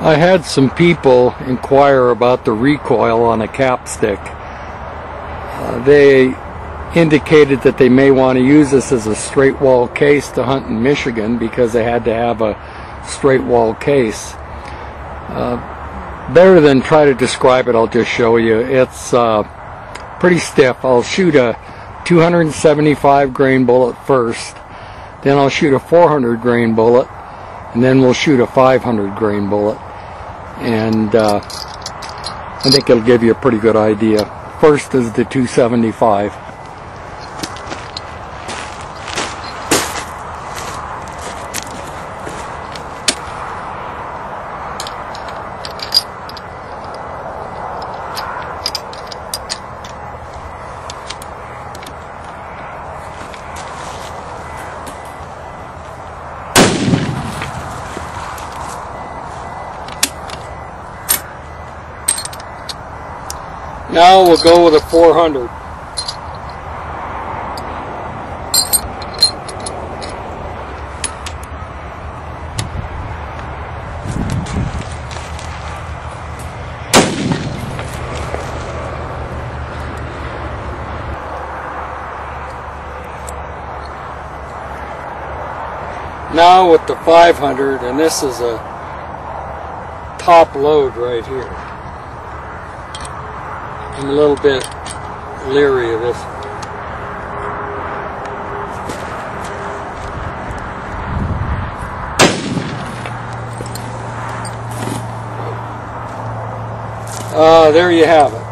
I had some people inquire about the recoil on a capstick. Uh, they indicated that they may want to use this as a straight wall case to hunt in Michigan because they had to have a straight wall case. Uh, better than try to describe it, I'll just show you. It's uh, pretty stiff. I'll shoot a 275 grain bullet first, then I'll shoot a 400 grain bullet, and then we'll shoot a 500 grain bullet and uh, I think it'll give you a pretty good idea. First is the 275. Now we'll go with a 400. Now with the 500, and this is a top load right here. I'm a little bit leery of this. Uh, there you have it.